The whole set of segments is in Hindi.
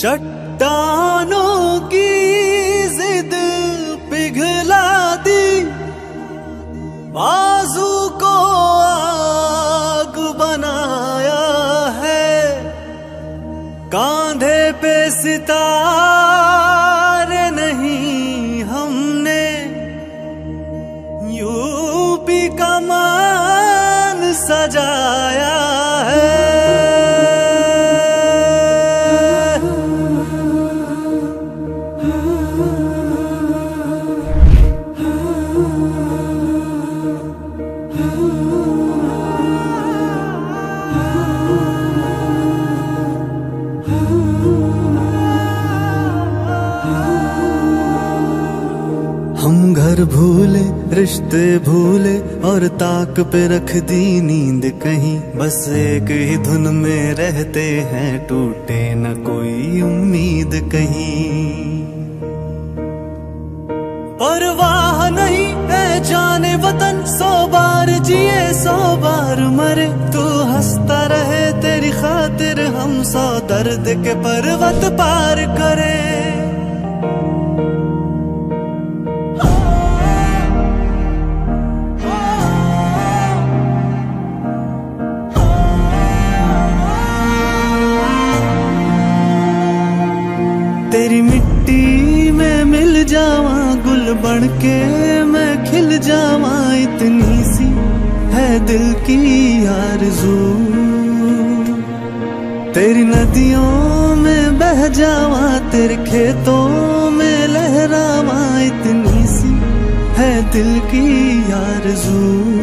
चट्टानों की जिद पिघला दी बाजू को आग बनाया है। कांधे पे सितारे नहीं घर भूले, रिश्ते भूले और ताक पे रख दी नींद कहीं। बस एक ही धुन में रहते हैं, टूटे न कोई उम्मीद कहीं। परवाह नहीं, है जाने वतन, सौ बार जिए, सौ बार मरे। तू हंसता रहे, तेरी खातिर हम सौ दर्द के पर्वत पार करें। तेरी मिट्टी में मिल जावा गुल बन के, मैं खिल जावा इतनी सी है दिल की आरज़ू। तेरी नदियों में बह जावा, तेरे खेतों में लहरावा इतनी सी है दिल की आरज़ू।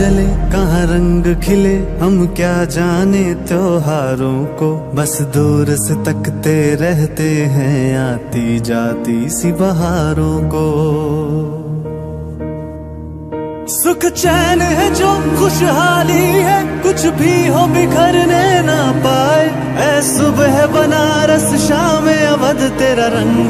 जले, कहाँ रंग खिले, हम क्या जाने त्योहारों को? बस दूर से तकते रहते हैं आती जाती सी बहारों को। सुख चैन है जो खुशहाली है, कुछ भी हो बिखरने ना पाए। ऐ सुबह बनारस, शाम अवध, तेरा रंग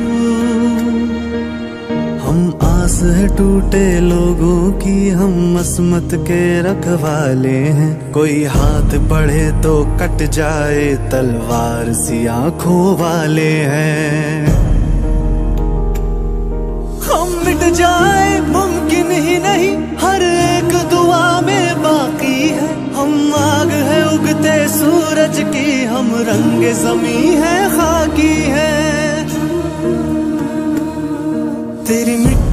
है टूटे लोगों की हम मसमत के रखवाले हैं। कोई हाथ पड़े तो कट जाए, तलवार सी आँखों वाले हैं। हम मिट जाए, मुमकिन ही नहीं, हर एक दुआ में बाकी है। हम आग है उगते सूरज की, हम रंग जमी है, खाकी है। तेरी